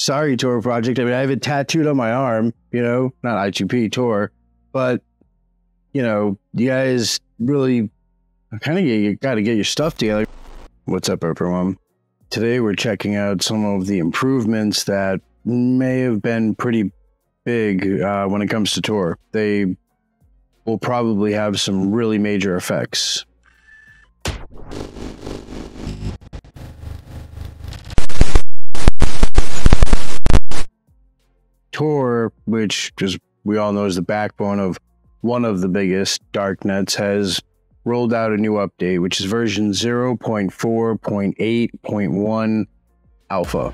sorry, Tor Project. I mean, I have it tattooed on my arm, you know, not I2P Tor, but, you know, you guys really kind of you got to get your stuff together. What's up, everyone? Today we're checking out some of the improvements that may have been pretty big uh, when it comes to Tor. They will probably have some really major effects. Tor, which just we all know is the backbone of one of the biggest darknets, has rolled out a new update, which is version 0.4.8.1 alpha.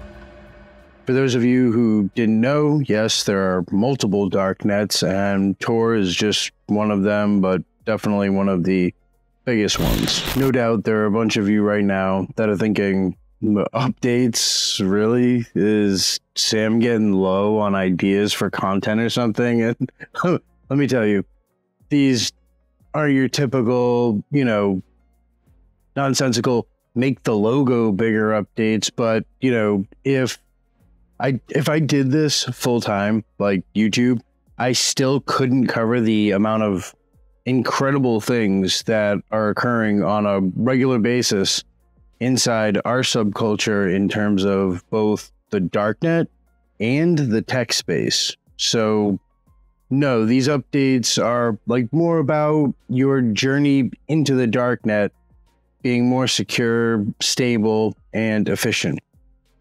For those of you who didn't know, yes, there are multiple darknets, and Tor is just one of them, but definitely one of the biggest ones. No doubt there are a bunch of you right now that are thinking, updates really is sam getting low on ideas for content or something. And let me tell you these are your typical you know nonsensical make the logo bigger updates. But you know if i if i did this full time like youtube i still couldn't cover the amount of incredible things that are occurring on a regular basis inside our subculture in terms of both the darknet and the tech space. So, no, these updates are like more about your journey into the darknet being more secure, stable, and efficient.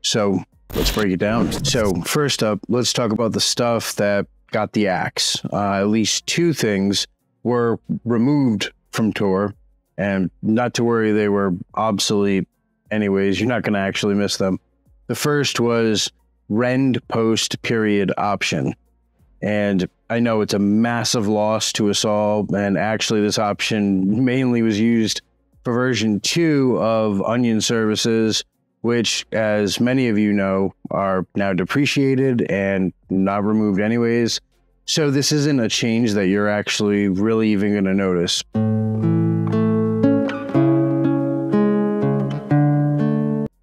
So, let's break it down. So, first up, let's talk about the stuff that got the axe. Uh, at least two things were removed from Tor and not to worry, they were obsolete anyways. You're not going to actually miss them. The first was RendPostPeriod option. And I know it's a massive loss to us all. And actually, this option mainly was used for version two of Onion services, which, as many of you know, are now depreciated and not removed, anyways. So, this isn't a change that you're actually really even going to notice.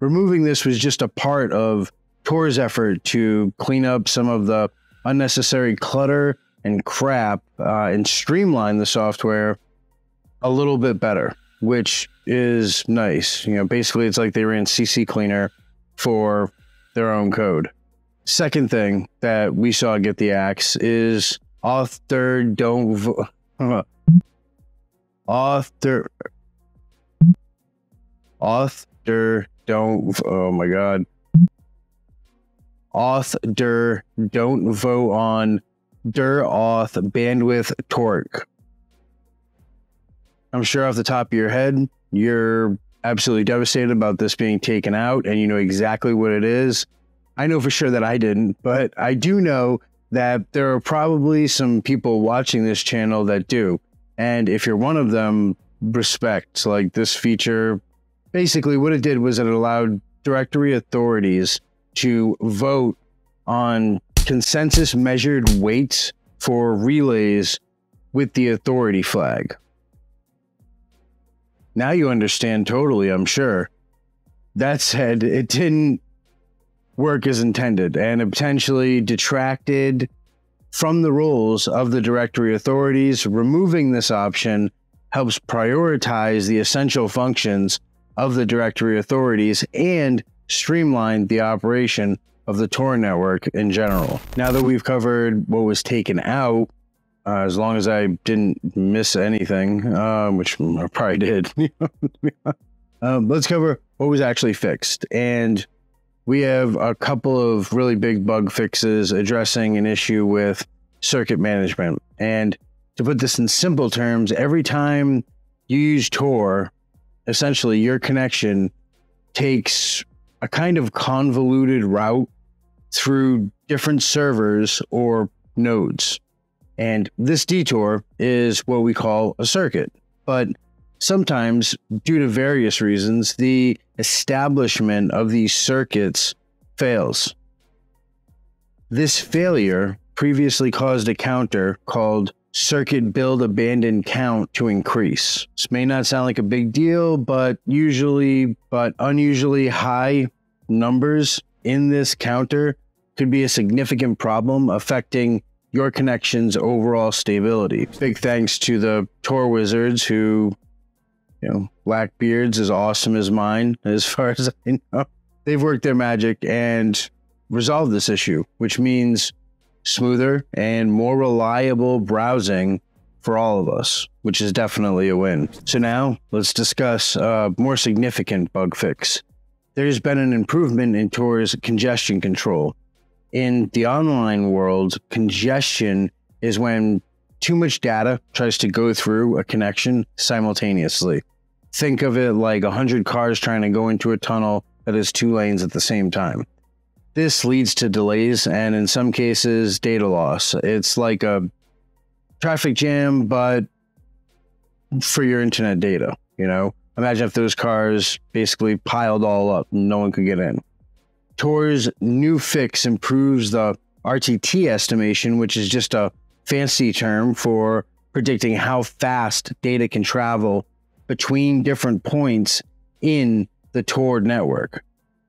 Removing this was just a part of Tor's effort to clean up some of the unnecessary clutter and crap uh, and streamline the software a little bit better, which is nice. You know, basically, it's like they ran CC Cleaner for their own code. Second thing that we saw get the axe is author don't vo- author author don't. Oh my god. Auth dir don't vote on dir auth bandwidth torque. I'm sure off the top of your head, you're absolutely devastated about this being taken out and you know exactly what it is. I know for sure that I didn't, but I do know that there are probably some people watching this channel that do. And if you're one of them, respect. Like this feature basically what it did was it allowed directory authorities to vote on consensus measured weights for relays with the authority flag. Now you understand totally, I'm sure. That said, it didn't work as intended and potentially detracted from the rules of the directory authorities. Removing this option helps prioritize the essential functions of the directory authorities and streamlined the operation of the Tor network in general. Now that we've covered what was taken out, uh, as long as I didn't miss anything, uh, which I probably did, um, let's cover what was actually fixed. And we have a couple of really big bug fixes addressing an issue with circuit management. And to put this in simple terms, every time you use Tor, essentially your connection takes a kind of convoluted route through different servers or nodes. And this detour is what we call a circuit. But sometimes, due to various reasons, the establishment of these circuits fails. This failure previously caused a counter called circuit build abandon count to increase. This may not sound like a big deal, but usually, but unusually high numbers in this counter could be a significant problem affecting your connection's overall stability. Big thanks to the Tor wizards who, you know, Blackbeard's as awesome as mine, as far as I know. They've worked their magic and resolved this issue, which means smoother and more reliable browsing for all of us, which is definitely a win. So now let's discuss a more significant bug fix. There's been an improvement in Tor's congestion control. In the online world, congestion is when too much data tries to go through a connection simultaneously. Think of it like 100 cars trying to go into a tunnel that has two lanes at the same time. This leads to delays and, in some cases, data loss. It's like a traffic jam, but for your internet data. You know, imagine if those cars basically piled all up and no one could get in. Tor's new fix improves the RTT estimation, which is just a fancy term for predicting how fast data can travel between different points in the Tor network.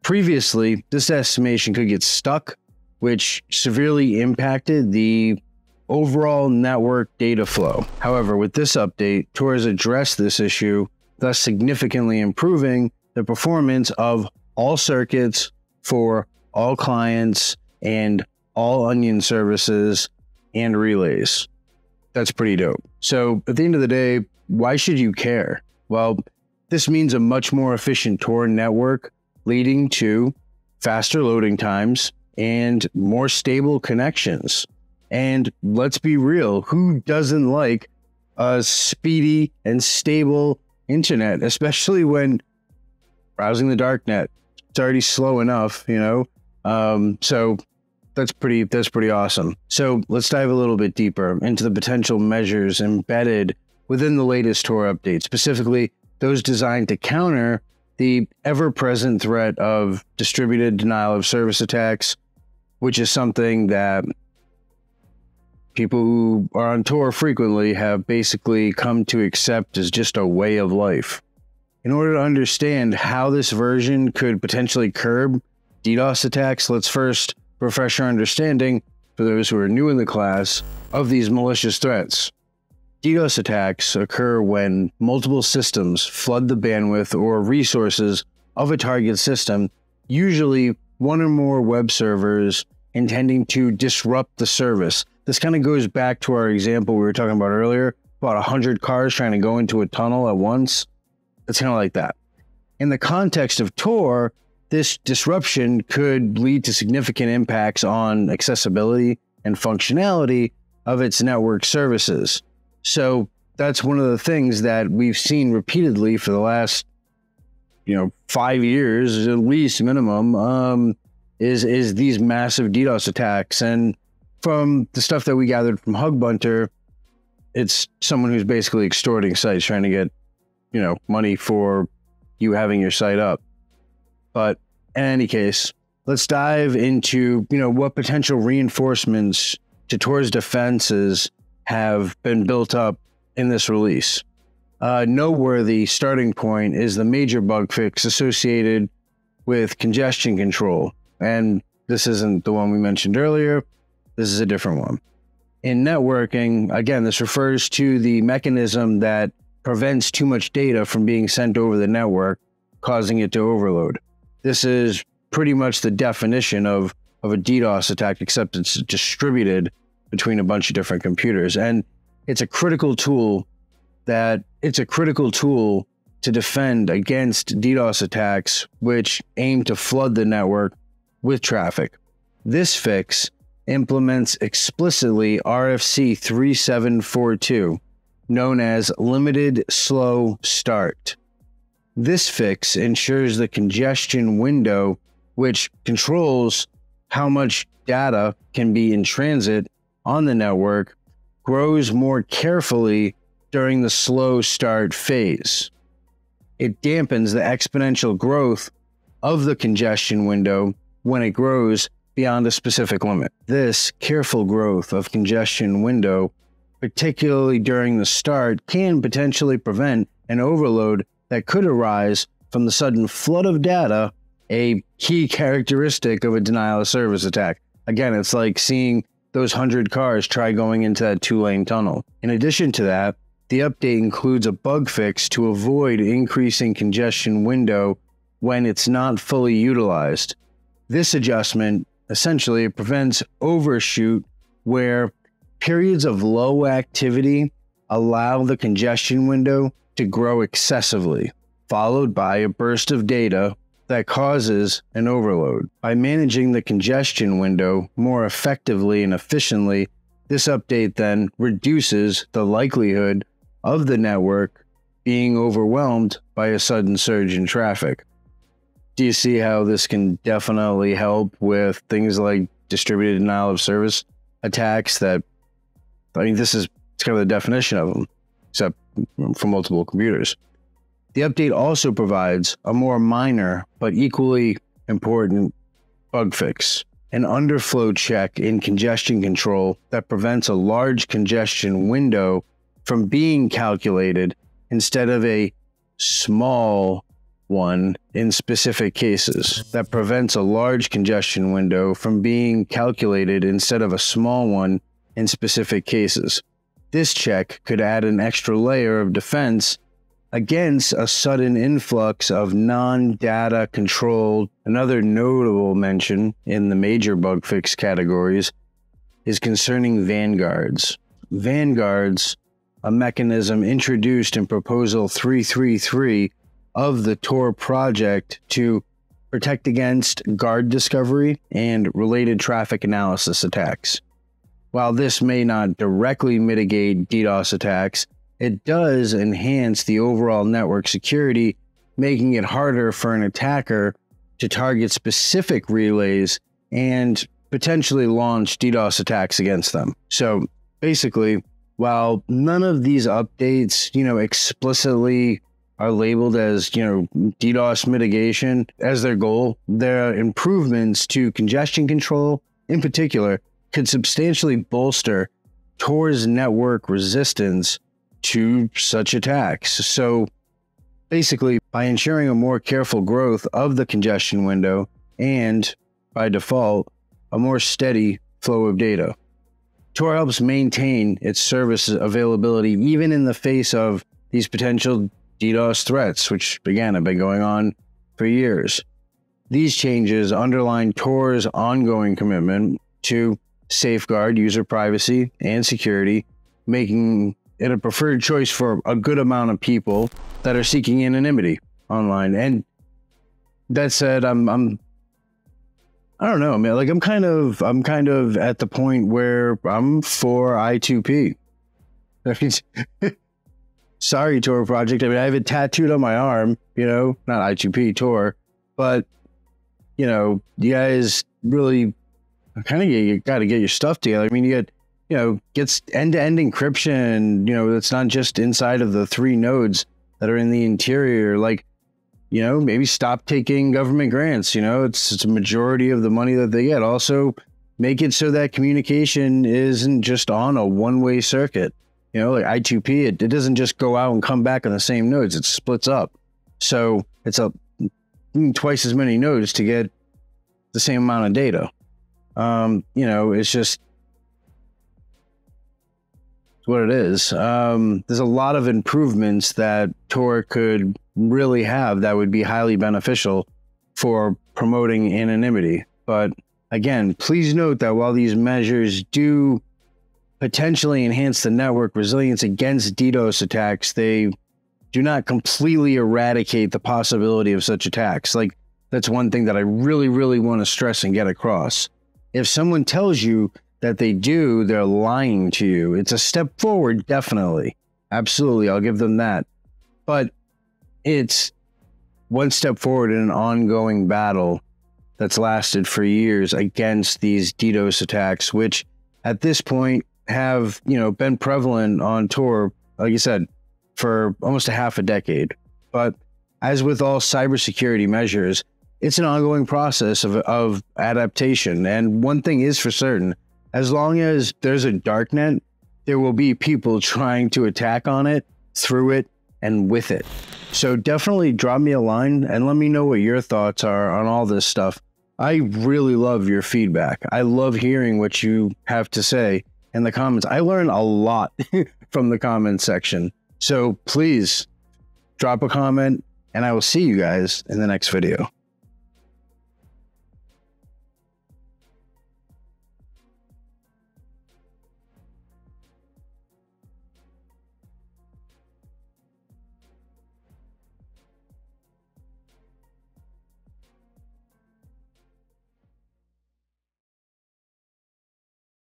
Previously, this estimation could get stuck, which severely impacted the overall network data flow. However, with this update, Tor has addressed this issue, thus significantly improving the performance of all circuits for all clients and all onion services and relays. That's pretty dope. So, at the end of the day, why should you care? Well, this means a much more efficient Tor network, leading to faster loading times and more stable connections. And let's be real, who doesn't like a speedy and stable internet, especially when browsing the darknet? It's already slow enough, you know. Um, so that's pretty that's pretty awesome. So let's dive a little bit deeper into the potential measures embedded within the latest Tor update, specifically those designed to counter the ever-present threat of distributed denial of service attacks, which is something that people who are on Tor frequently have basically come to accept as just a way of life. In order to understand how this version could potentially curb DDoS attacks, let's first refresh our understanding, for those who are new in the class, of these malicious threats. DDoS attacks occur when multiple systems flood the bandwidth or resources of a target system, usually one or more web servers intending to disrupt the service. This kind of goes back to our example we were talking about earlier about 100 cars trying to go into a tunnel at once. It's kind of like that. In the context of Tor, this disruption could lead to significant impacts on accessibility and functionality of its network services. So that's one of the things that we've seen repeatedly for the last, you know, five years at least minimum. Um, is is these massive DDoS attacks. And from the stuff that we gathered from Hugbunter, it's someone who's basically extorting sites, trying to get, you know, money for you having your site up. But in any case, let's dive into, you know, what potential reinforcements to Tor's defenses have been built up in this release. Uh, noteworthy starting point is the major bug fix associated with congestion control. And this isn't the one we mentioned earlier. This is a different one. In networking, again, this refers to the mechanism that prevents too much data from being sent over the network, causing it to overload. This is pretty much the definition of, of a DDoS attack, except it's distributed between a bunch of different computers. And it's a critical tool that it's a critical tool to defend against DDoS attacks, which aim to flood the network with traffic. This fix implements explicitly RFC 3742, known as Limited Slow Start. This fix ensures the congestion window, which controls how much data can be in transit on the network, grows more carefully during the slow start phase. It dampens the exponential growth of the congestion window when it grows beyond a specific limit. This careful growth of congestion window, particularly during the start, can potentially prevent an overload that could arise from the sudden flood of data, a key characteristic of a denial of service attack. again, it's like seeing those 100 cars try going into that two lane tunnel. In addition to that, the update includes a bug fix to avoid increasing congestion window when it's not fully utilized. This adjustment essentially prevents overshoot where periods of low activity allow the congestion window to grow excessively, followed by a burst of data that causes an overload. By managing the congestion window more effectively and efficiently, this update then reduces the likelihood of the network being overwhelmed by a sudden surge in traffic. Do you see how this can definitely help with things like distributed denial of service attacks? That, I mean, this is it's kind of the definition of them, except for multiple computers. The update also provides a more minor but equally important bug fix an underflow check in congestion control that prevents a large congestion window from being calculated instead of a small one in specific cases that prevents a large congestion window from being calculated instead of a small one in specific cases. This check could add an extra layer of defense against a sudden influx of non data controlled. Another notable mention in the major bug fix categories is concerning vanguards. Vanguards a mechanism introduced in Proposal 333 of the Tor project to protect against guard discovery and related traffic analysis attacks. While this may not directly mitigate DDoS attacks, it does enhance the overall network security, making it harder for an attacker to target specific relays and potentially launch DDoS attacks against them. So basically, while none of these updates, you know, explicitly are labeled as, you know, DDoS mitigation as their goal, their improvements to congestion control in particular could substantially bolster Tor's network resistance to such attacks. So basically, by ensuring a more careful growth of the congestion window and by default, a more steady flow of data. Tor helps maintain its service availability even in the face of these potential DDoS threats, which again have been going on for years. These changes underline Tor's ongoing commitment to safeguard user privacy and security, making it a preferred choice for a good amount of people that are seeking anonymity online. And that said, I'm I'm I don't know, man. Like I'm kind of I'm kind of at the point where I'm for I2P. I mean, sorry, Tor Project. I mean, I have it tattooed on my arm. You know, not I2P Tor, but you know, you guys really kind of you got to get your stuff together. I mean, you get you know gets end to end encryption. You know, it's not just inside of the three nodes that are in the interior. Like you know, maybe stop taking government grants. You know, it's, it's a majority of the money that they get. Also, make it so that communication isn't just on a one way circuit. You know, like I2P, it, it doesn't just go out and come back on the same nodes, it splits up. So it's a twice as many nodes to get the same amount of data. Um, you know, it's just what it is. Um, there's a lot of improvements that Tor could really have that would be highly beneficial for promoting anonymity. But again, please note that while these measures do potentially enhance the network resilience against DDoS attacks, they do not completely eradicate the possibility of such attacks. Like, that's one thing that I really, really want to stress and get across. If someone tells you that they do, they're lying to you. It's a step forward, definitely. Absolutely. I'll give them that. But it's one step forward in an ongoing battle that's lasted for years against these DDoS attacks, which at this point have, you know, been prevalent on Tor, like you said, for almost a half a decade. But as with all cybersecurity measures, it's an ongoing process of, of adaptation. And one thing is for certain as long as there's a darknet, there will be people trying to attack on it, through it, and with it. So definitely drop me a line and let me know what your thoughts are on all this stuff. I really love your feedback. I love hearing what you have to say in the comments. I learn a lot from the comment section. So please drop a comment and I will see you guys in the next video.